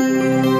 Música